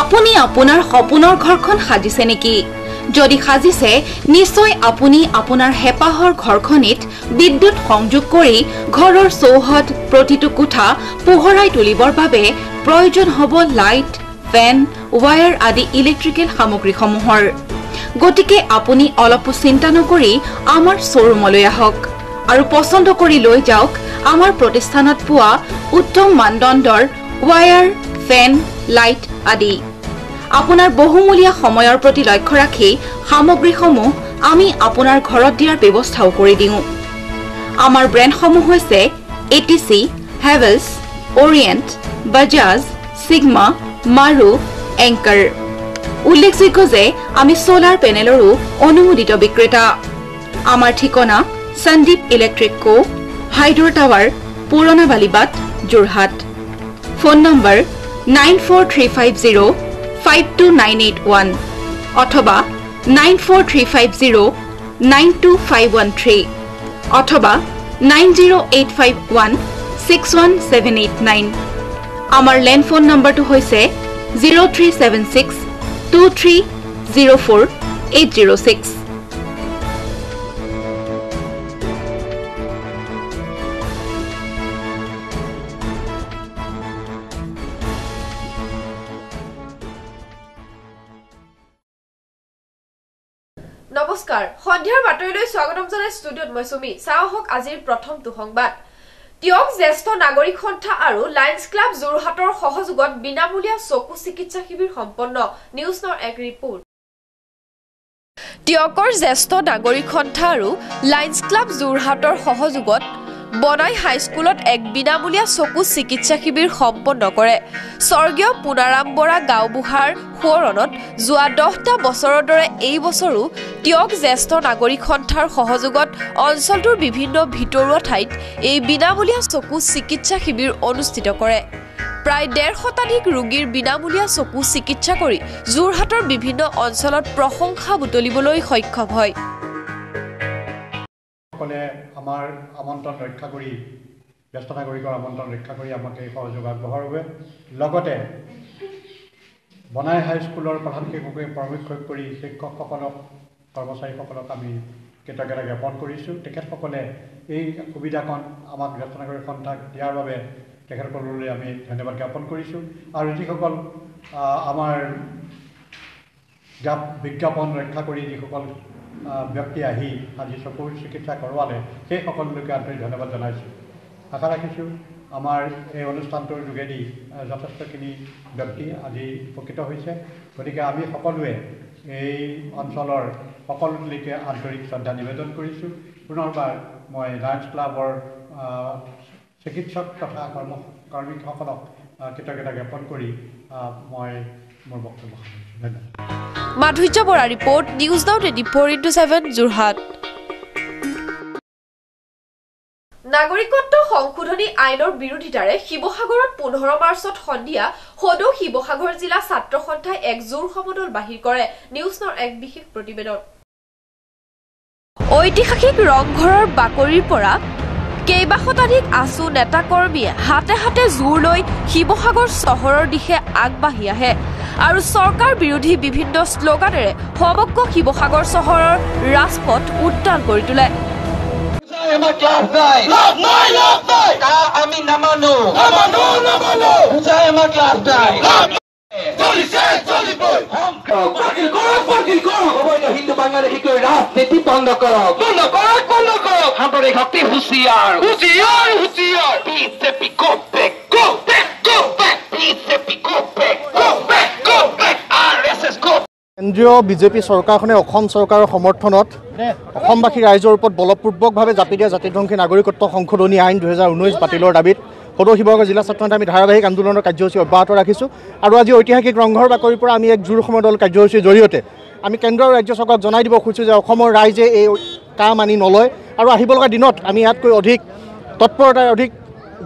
আপুনি আপোনাৰ সপোনৰ ঘৰখন সাজিছে নেকি? যদি সাজিছে নিশ্চয় আপুনি আপোনাৰ হেঁপাহৰ ঘৰখনিত বিদ্যুৎ সংযোগ কৰি ঘৰৰ চৌহদ প্ৰতিটো কোঠা পোহৰাই তুলিবৰ বাবে প্ৰয়োজন হ'ব লাইট ফেন ৱায়াৰ আদি ইলেক্ট্ৰিকেল সামগ্ৰীসমূহৰ। গতিকে আপুনি অলপো চিন্তা নকৰি আমাৰ শ্ব'ৰুমলৈ আহক আৰু পচন্দ কৰি লৈ যাওক আমাৰ প্ৰতিষ্ঠানত পোৱা উত্তম মানদণ্ডৰ ৱায়াৰ ফেন লাইট আদি। আপোনাৰ বহুমূলীয়া সময়ৰ প্ৰতি লক্ষ্য ৰাখি সামগ্ৰীসমূহ আমি আপোনাৰ ঘৰত দিয়াৰ ব্যৱস্থাও কৰি দিওঁ। আমাৰ ব্ৰেণ্ডসমূহ হৈছে A T C Havells Orient Bajaj Sigma মাৰু anchor উল্লেখযোগ্য যে আমি ছ'লাৰ পেনেলৰো অনুমোদিত বিক্ৰেতা। আমাৰ ঠিকনা সন্দীপ ইলেক্ট্ৰিক কো হাইড্ৰ টাৱাৰ পুৰণা Balibat Jorhat. Phone number nine four three five zero' five two nine eight one অথবা nine four three five zero' nine two five one three অথবা nine zero' eight five one six one seven eight nine আমাৰ land phone নম্বৰটো হৈছে zero' three seven six two three zero' four eight zero' six সন্ধিয়াৰ বাতৰিলৈ স্বাগতম জনাই ষ্টুডিঅ'ত মই সুমি। চাওঁ আহক আজিৰ প্ৰথমটো সংবাদ তিয়ক জ্যেষ্ঠ নাগৰিক সন্থা আৰু লায়ন্স ক্লাব যোৰহাটৰ সহযোগত বিনামূলীয়া চকু চিকিৎসা শিবিৰ সম্পন্ন নিউজ নৰ এক ৰিপৰ্ট। তিয়কৰ জ্যেষ্ঠ নাগৰিক সন্থা আৰু লায়ন্স ক্লাব যোৰহাটৰ সহযোগত বনাই হাইস্কুলত এক বিনামূলীয়া চকু চিকিৎসা শিবিৰ সম্পন্ন কৰে। স্বৰ্গীয় পুনাৰাম বৰা গাঁওবুঢ়াৰ সোঁৱৰণত যোৱা দহটা বছৰৰ দৰে এই বছৰো তিয়ক জ্যেষ্ঠ নাগৰিক সন্থাৰ সহযোগত অঞ্চলটোৰ বিভিন্ন ভিতৰুৱা ঠাইত এই বিনামূলীয়া চকু চিকিৎসা শিবিৰ অনুষ্ঠিত কৰে। প্ৰায় ডেৰ শতাধিক ৰোগীৰ বিনামূলীয়া চকু চিকিৎসা কৰি যোৰহাটৰ বিভিন্ন অঞ্চলত প্ৰশংসা বুটলিবলৈ সক্ষম হয়। সকলে আমাৰ আমন্ত্ৰণ ৰক্ষা কৰি জ্যেষ্ঠ নাগৰিকৰ আমন্ত্ৰণ ৰক্ষা কৰি আমাক এই সহযোগ আগবঢ়োৱাৰ বাবে। লগতে বনাই হাইস্কুলৰ প্ৰধান শিক্ষকে পৰামৰ্শ কৰি শিক্ষকসকলক কৰ্মচাৰীসকলক আমি কৃতজ্ঞতা জ্ঞাপন কৰিছোঁ। তেখেতসকলে এই সুবিধাকণ আমাক জ্যেষ্ঠ নাগৰিক সন্থাক দিয়াৰ বাবে তেখেতসকললৈ আমি ধন্যবাদ জ্ঞাপন কৰিছোঁ। আৰু যিসকল আমাৰ জ্ঞাপ বিজ্ঞাপন ৰক্ষা কৰি যিসকল ব্যক্তি আহি আজি চকুৰ চিকিৎসা কৰোৱালে সেই সকলোলৈকে আন্তৰিক ধন্যবাদ জনাইছোঁ। আশা ৰাখিছোঁ আমাৰ এই অনুষ্ঠানটোৰ যোগেদি যথেষ্টখিনি ব্যক্তি আজি উপকৃত হৈছে। গতিকে আমি সকলোৱে এই অঞ্চলৰ সকলোলৈকে আন্তৰিক শ্ৰদ্ধা নিবেদন কৰিছোঁ। পুনৰবাৰ মই লায়ন্স ক্লাবৰ চিকিৎসক তথা কৰ্ম কৰ্মীসকলক কৃতজ্ঞতা জ্ঞাপন কৰি মই মোৰ বক্তব্য ধন্যবাদ। Madhurjya Bora report news now twenty four into seven Jorhat. নাগৰিকত্ব সংশোধনী আইনৰ বিৰোধিতাৰে শিৱসাগৰত পোন্ধৰ মাৰ্চত সন্ধিয়া সদৌ শিৱসাগৰ জিলা ছাত্ৰ সন্থাই এক জোৰ সমদল বাহিৰ কৰে। নিউজ নৰ এক বিশেষ প্ৰতিবেদন। ঐতিহাসিক ৰংঘৰৰ বাকৰিৰ পৰা কেইবা শতাধিক আছু নেতাকৰ্মীয়ে হাতে হাতে জোৰ লৈ শিৱসাগৰ চহৰৰ দিশে আগবাঢ়ি আহে। আৰু চৰকাৰ বিৰোধী বিভিন্ন শ্লোগানেৰে সমগ্ৰ শিৱসাগৰ চহৰৰ ৰাজপথ উত্তাল কৰি তোলে। আমার ক্লাস নাই। লাভ নাই লাভ নাই! তা আমি নামানো। নামানো নামানো! বুঝাই আমার ক্লাস নাই। লাভ চলিছে চলিবই! বাতিল কৰক বাতিল কৰক! অবৈধ হিন্দু বাংলাদেশীকে ৰাজনীতি বন্ধ কৰক বন্ধ কৰক বন্ধ কৰক সাম্প্ৰদায়িক শক্তি হুঁশিয়াৰ হুঁচিয়াৰ হুঁচিয়াৰ। BJP go back go back go কেন্দ্ৰীয় বিজেপি চৰকাৰখনে অসম চৰকাৰৰ সমৰ্থনত অসমবাসী ৰাইজৰ ওপৰত বলপূৰ্বকভাৱে জাপি দিয়া জাতিধ্বংসী নাগৰিকত্ব সংশোধনী আইন দুহেজাৰ ঊনৈছ বাতিলৰ দাবীত সদৌ শিৱসাগৰ জিলা ছাত্ৰ সন্থাই আমি ধাৰাবাহিক আন্দোলনৰ কাৰ্যসূচী অব্যাহত ৰাখিছোঁ আৰু আজি ঐতিহাসিক ৰংঘৰ বাকৰিৰ পৰা আমি এক জোৰ সমদল কাৰ্যসূচীৰ জৰিয়তে আমি কেন্দ্ৰ আৰু ৰাজ্য চৰকাৰক জনাই দিব খুজিছোঁ যে অসমৰ ৰাইজে এই কাম মানি নলয়। আৰু আহিব লগা দিনত আমি ইয়াতকৈ অধিক তৎপৰতাৰে অধিক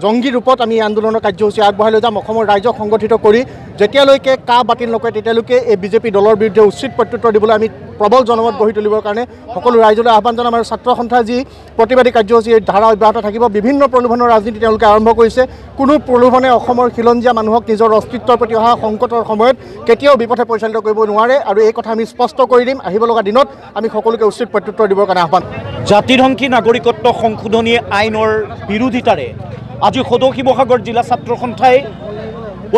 জংগী ৰূপত আমি আন্দোলনৰ কাৰ্যসূচী আগবঢ়াই লৈ যাম। অসমৰ ৰাইজক সংগঠিত কৰি যেতিয়ালৈকে কা বাতিল নকৰে তেতিয়ালৈকে এই বিজেপি দলৰ বিৰুদ্ধে উচিত প্ৰত্যুত্তৰ দিবলৈ আমি প্ৰবল জনমত গঢ়ি তুলিবৰ কাৰণে সকলো ৰাইজলৈ আহ্বান জনাম আৰু ছাত্ৰ সন্থাৰ যি প্ৰতিবাদী কাৰ্যসূচী ধাৰা অব্যাহত থাকিব। বিভিন্ন প্ৰলোভনৰ ৰাজনীতি তেওঁলোকে আৰম্ভ কৰিছে। কোনো প্ৰলোভনে অসমৰ খিলঞ্জীয়া মানুহক নিজৰ অস্তিত্বৰ প্ৰতি অহা সংকটৰ সময়ত কেতিয়াও বিপথে পৰিচালিত কৰিব নোৱাৰে আৰু এই কথা আমি স্পষ্ট কৰি দিম। আহিব লগা দিনত আমি সকলোকে উচিত প্ৰত্যুত্তৰ দিবৰ কাৰণে আহ্বান। জাতিধ্বংসী নাগৰিকত্ব সংশোধনী আইনৰ বিৰোধিতাৰে আজি সদৌ শিৱসাগৰ জিলা ছাত্ৰ সন্থাই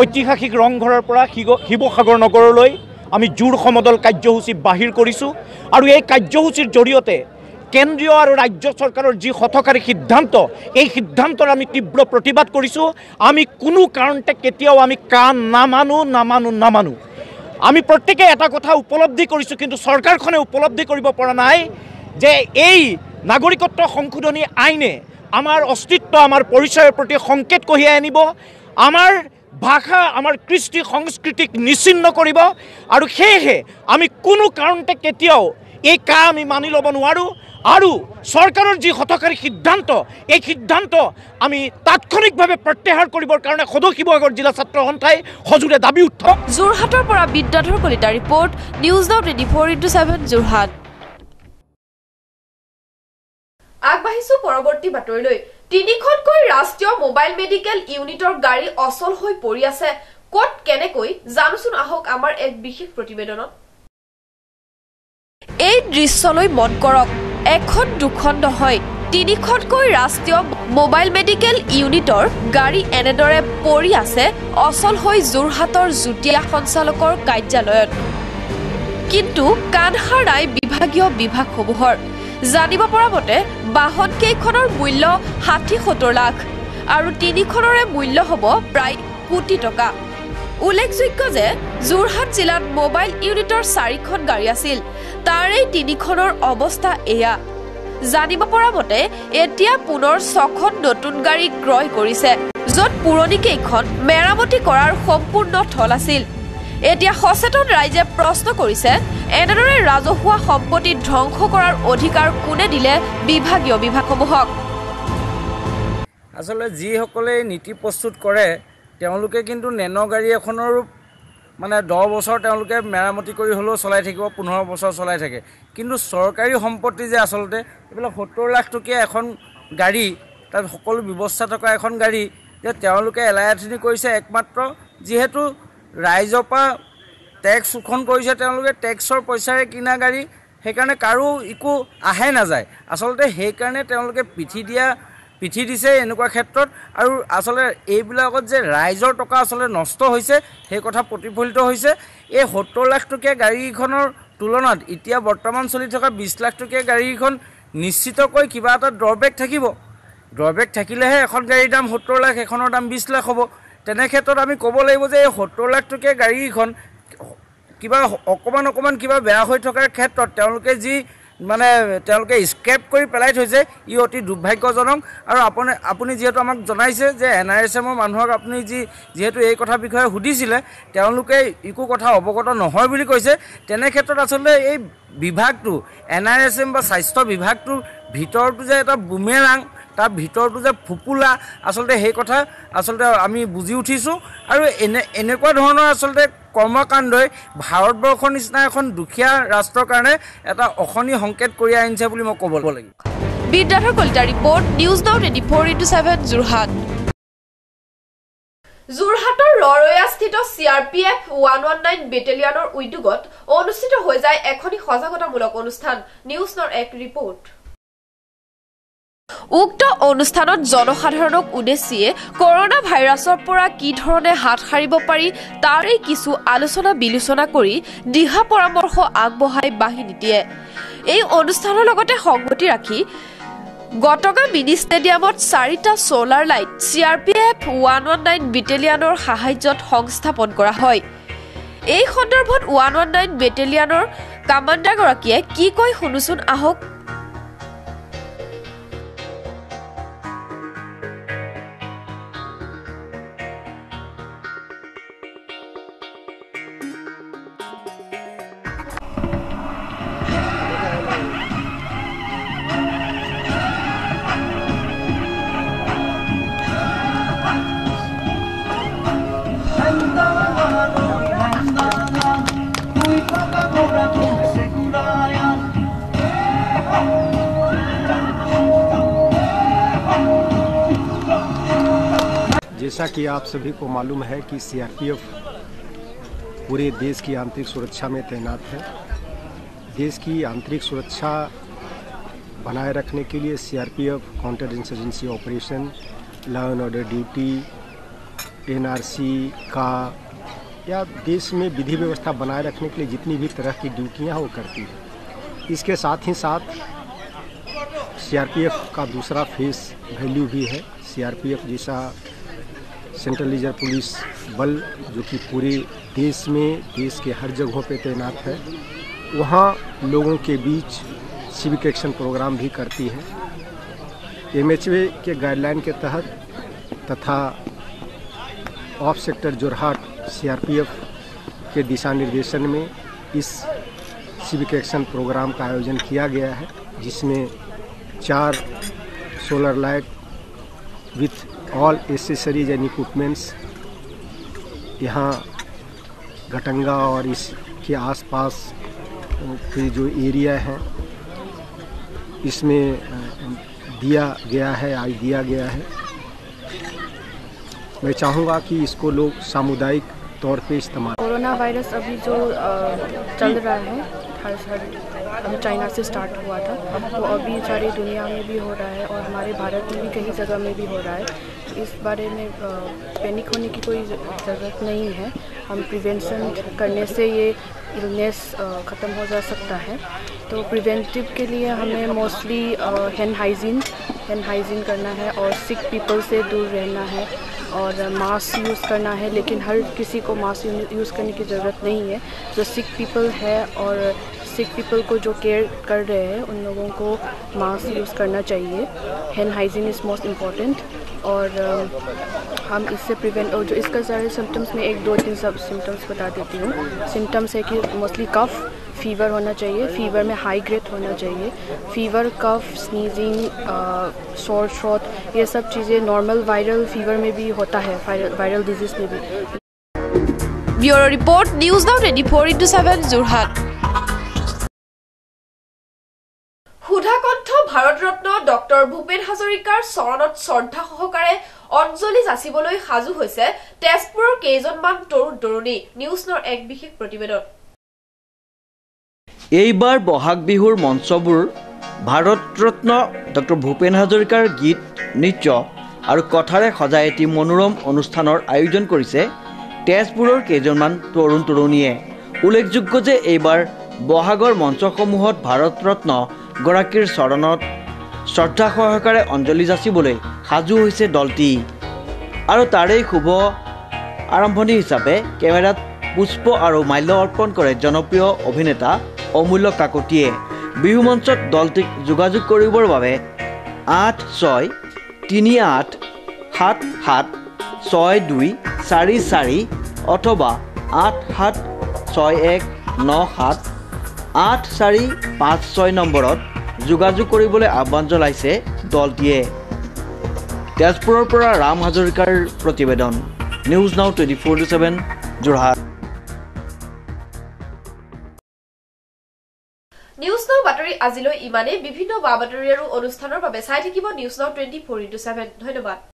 ঐতিহাসিক ৰংঘৰৰ পৰা শিৱ শিৱসাগৰ নগৰলৈ আমি জোৰ সমদল কাৰ্যসূচী বাহিৰ কৰিছোঁ আৰু এই কাৰ্যসূচীৰ জৰিয়তে কেন্দ্ৰীয় আৰু ৰাজ্য চৰকাৰৰ যি হঠকাৰী সিদ্ধান্ত এই সিদ্ধান্তৰ আমি তীব্ৰ প্ৰতিবাদ কৰিছোঁ। আমি কোনো কাৰণতে কেতিয়াও আমি কাণ নামানো নামানো নামানো। আমি প্ৰত্যেকে এটা কথা উপলব্ধি কৰিছোঁ কিন্তু চৰকাৰখনে উপলব্ধি কৰিব পৰা নাই যে এই নাগৰিকত্ব সংশোধনী আইনে আমাৰ অস্তিত্ব আমাৰ পৰিচয়ৰ প্ৰতি সংকেত কঢ়িয়াই আনিব আমাৰ ভাষা আমাৰ কৃষ্টি সংস্কৃতিক নিচ্ছিন্ন কৰিব আৰু সেয়েহে আমি কোনো কাৰণতে কেতিয়াও এই কাম আমি মানি ল'ব নোৱাৰোঁ আৰু চৰকাৰৰ যি হঠকাৰী সিদ্ধান্ত এই সিদ্ধান্ত আমি তাৎক্ষণিকভাৱে প্ৰত্যাহাৰ কৰিবৰ কাৰণে সদৌ শিৱসাগৰ জিলা ছাত্ৰ সন্থাই সজোৰে দাবী উত্থাপন যোৰহাটৰ পৰা Bidyadhar Kalita report news now twenty four into seven Jorhat. আগবাঢ়িছো পৰৱৰ্তী বাতৰিলৈ। তিনিখনকৈ ৰাষ্ট্ৰীয় মোবাইল মেডিকেল ইউনিটৰ গাড়ী অচল হৈ পৰি আছে। ক'ত কেনেকৈ জানোচোন আহক আমাৰ এক বিশেষ প্ৰতিবেদনত। এই দৃশ্যলৈ মন কৰক। এখন দুখন নহয় তিনিখনকৈ ৰাষ্ট্ৰীয় মোবাইল মেডিকেল ইউনিটৰ গাড়ী এনেদৰে পৰি আছে অচল হৈ যোৰহাটৰ যুটীয়া সঞ্চালকৰ কাৰ্যালয়ত। কিন্তু কাণসাৰ নাই বিভাগীয় বিভাগসমূহৰ জানিব পৰা মতে বাহনকেইখনৰ মূল্য ষাঠি সত্তৰ লাখ আৰু তিনিখনৰে মূল্য হ'ব প্ৰায় কোটি টকা। উল্লেখযোগ্য যে যোৰহাট জিলাত মোবাইল ইউনিটৰ চাৰিখন গাড়ী আছিল। তাৰে তিনিখনৰ অৱস্থা এয়া। জানিব পৰা মতে এতিয়া পুনৰ ছখন নতুন গাড়ী ক্ৰয় কৰিছে য'ত পুৰণিকেইখন মেৰামতি কৰাৰ সম্পূৰ্ণ থল আছিল। এতিয়া সচেতন ৰাইজে প্ৰশ্ন কৰিছে এনেদৰে ৰাজহুৱা সম্পত্তি ধ্বংস কৰাৰ অধিকাৰ কোনে দিলে বিভাগীয় বিভাগসমূহক? আচলতে যিসকলে নীতি প্ৰস্তুত কৰে তেওঁলোকে কিন্তু নেনো গাড়ী এখনৰো মানে দহ বছৰ তেওঁলোকে মেৰামতি কৰি হ'লেও চলাই থাকিব পোন্ধৰ বছৰ চলাই থাকে। কিন্তু চৰকাৰী সম্পত্তি যে আচলতে এইবিলাক সত্তৰ লাখ টকীয়া এখন গাড়ী তাত সকলো ব্যৱস্থা থকা এখন গাড়ী যে তেওঁলোকে এলাইআঠনি কৰিছে একমাত্ৰ যিহেতু ৰাইজৰ পৰা টেক্স শোষণ কৰিছে তেওঁলোকে টেক্সৰ পইচাৰে কিনা গাড়ী সেইকাৰণে কাৰো একো আহে নাযায়। আচলতে সেইকাৰণে তেওঁলোকে পিঠি দিয়া পিঠি দিছে এনেকুৱা ক্ষেত্ৰত। আৰু আচলতে এইবিলাকত যে ৰাইজৰ টকা আচলতে নষ্ট হৈছে সেই কথা প্ৰতিফলিত হৈছে। এই সত্তৰ লাখ টকীয়া গাড়ীখনৰ তুলনাত এতিয়া বৰ্তমান চলি থকা বিছ লাখ টকীয়া গাড়ীখন নিশ্চিতকৈ কিবা এটা ড্ৰবেক থাকিব। ড্ৰবেক থাকিলেহে এখন গাড়ীৰ দাম সত্তৰ লাখ এখনৰ দাম বিছ লাখ হ'ব। তেনে ক্ষেত্ৰত আমি ক'ব লাগিব যে এই সত্তৰ লাখ টকীয়া গাড়ীখন কিবা অকণমান অকণমান কিবা বেয়া হৈ থকাৰ ক্ষেত্ৰত তেওঁলোকে যি মানে তেওঁলোকে স্ক্ৰেপ কৰি পেলাই থৈছে ই অতি দুৰ্ভাগ্যজনক। আৰু আপুনি আপুনি যিহেতু আমাক জনাইছে যে এন আৰ এছ এমৰ মানুহক আপুনি যি যিহেতু এই কথা বিষয়ে সুধিছিলে তেওঁলোকে একো কথা অৱগত নহয় বুলি কৈছে। তেনে ক্ষেত্ৰত আচলতে এই বিভাগটো এন আৰ এছ এম বা স্বাস্থ্য বিভাগটোৰ ভিতৰটো যে এটা বুমেৰাং তাৰ ভিতৰটো যে ফুপুলা আচলতে সেই কথা আচলতে আমি বুজি উঠিছোঁ। আৰু এনে এনেকুৱা ধৰণৰ আচলতে কৰ্মকাণ্ডই ভাৰতবৰ্ষৰ নিচিনা এখন দুখীয়া ৰাষ্ট্ৰৰ কাৰণে এটা অশনি সংকেত কঢ়িয়াই আনিছে বুলি মই ক'ব লাগিব। Bidyadhar Kalita report news now twenty four into seven Jorhat. যোৰহাটৰ ৰৰৈয়াস্থিত C R P F one one nine বেটেলিয়নৰ উদ্যোগত অনুষ্ঠিত হৈ যায় এখনি সজাগতামূলক অনুষ্ঠান। নিউজ নৰ এক ৰিপৰ্ট। উক্ত অনুষ্ঠানত জনসাধাৰণক উদ্দেশ্যিয়ে কৰোণা ভাইৰাছৰ পৰা কি ধৰণে হাত সাৰিব পাৰি তাৰে কিছু আলোচনা বিলোচনা কৰি দিহা পৰামৰ্শ আগবঢ়াই বাহিনীটিয়ে এই অনুষ্ঠানৰ লগতে সংগতি ৰাখি গটকা মিনি ষ্টেডিয়ামত চাৰিটা solar light C R P F one one nine বেটেলিয়ানৰ সাহায্যত সংস্থাপন কৰা হয়। এই সন্দৰ্ভত ওৱান ওৱান নাইন বেটেলিয়ানৰ কামাণ্ডাৰগৰাকীয়ে কি কয় শুনোচোন আহক। जैसा कि आप सभी को मालूम है कि सीआरपीएफ पूरे देश की आंतरिक सुरक्षा में तैनात है। देश की आंतरिक सुरक्षा बनाए रखने के लिए CRPF counter insurgency operation law and order duty NRC का या देश में विधि व्यवस्था बनाए रखने के लिए जितनी भी तरह की ड्यूटियाँ वो करती है। इसके साथ ही साथ सीआरपीएफ का दूसरा फेस वैल्यू भी है। सीआरपीएफ जैसा सेंट्रल रिज़र्व पुलिस बल, जो कि पूरे देश में, देश के हर जगहों पे तैनात है, वहाँ लोगों के बीच सिविक एक्शन प्रोग्राम भी करती है। एम के गाइडलाइन के तहत तथा ऑफ़ सेक्टर जोरहाट सीआरपीएफ के दिशा निर्देशन में इस सिविक एक्शन प्रोग्राम का आयोजन किया गया है, जिसमें चार solar light with all accessories and equipments यहाँ घटंगा और इसके आसपास, के जो एरिया है, इसमें दिया गया है, आज दिया गया है। मैं चाहूँगा कि इसको लोग सामुदायिक तौर पे इस्तेमाल कोरोना वायरस अभी जो चल रहा है हर हर अभी चाइना से स्टार्ट हुआ था। वो अभी सारी दुनिया में भी हो रहा है और हमारे भारत में भी कई जगह में भी हो रहा है। तो इस बारे में पैनिक होने की कोई ज़रूरत नहीं है। हम प्रिवेंशन करने से ये इलनेस ख़त्म हो जा सकता है। तो प्रिवेंटिव के लिए हमें mostly hand hygiene hand hygiene करना है और सिक पीपल से दूर रहना है। और मास्क यूज़ करना है, लेकिन हर किसी को मास्क यूज़ करने की ज़रूरत नहीं है। जो सिक पीपल है और सिक पीपल को जो केयर कर रहे हैं, उन लोगों को मास्क यूज़ करना चाहिए। Hand hygiene is most important और हम इससे प्रिवेंट और जो इसका सारे सिम्टम्स में एक दो तीन सब सिम्टम्स बता देती हूँ। सिम्टम्स है कि मोस्टली कफ़ फीवर होना चाहिए फीवर में हाई ग्रेड होना चाहिए fever cough sneezing short throat ये सब चीज़ें नॉर्मल वायरल फीवर में भी होता है वायरल डिजीज में भी bureau report news now twenty four into seven Jorhat Sudhakantha Bharat Ratna doctor Bhupen হাজৰিকাৰ চৰণত শ্ৰদ্ধা সহকাৰে অঞ্জলি যাচিবলৈ সাজু হৈছে তেজপুৰৰ কেইজনমান তৰুণ তৰুণী নিউজ নৰ এক বিশেষ প্ৰতিবেদন এইবাৰ বহাগ বিহুৰ মঞ্চবোৰ ভাৰতৰত্ন ডক্টৰ ভূপেন হাজৰিকাৰ গীত নৃত্য আৰু কথাৰে সজাই এটি মনোৰম অনুষ্ঠানৰ আয়োজন কৰিছে তেজপুৰৰ কেইজনমান তৰুণ তৰুণীয়ে। উল্লেখযোগ্য যে এইবাৰ বহাগৰ মঞ্চসমূহত ভাৰতৰত্ন গৰাকীৰ চৰণত শ্ৰদ্ধা সহকাৰে অঞ্জলি যাচিবলৈ সাজু হৈছে দলটি। আৰু তাৰেই শুভ আৰম্ভণি হিচাপে কেমেৰাত পুষ্প আৰু মাল্য অৰ্পণ কৰে জনপ্ৰিয় অভিনেতা অমূল্য কাকতিয়ে বিহু মঞ্চত দলটিক যোগাযোগ কৰিবৰ বাবে আঠ ছয় তিনি আঠ সাত সাত ছয় দুই চাৰি চাৰি অথবা আঠ সাত ছয় এক ন সাত আঠ চাৰি পাঁচ ছয় নম্বৰত যোগাযোগ কৰিবলৈ আহ্বান জনাইছে দলটিয়ে। তেজপুৰৰ পৰা ৰাম হাজৰিকাৰ প্ৰতিবেদন। News now twenty four to seven Jorhat. আজিলৈ ইমানেই। বিভিন্ন বা বাতৰি আৰু অনুষ্ঠানৰ বাবে চাই থাকিব news now twenty four into seven. ধন্যবাদ।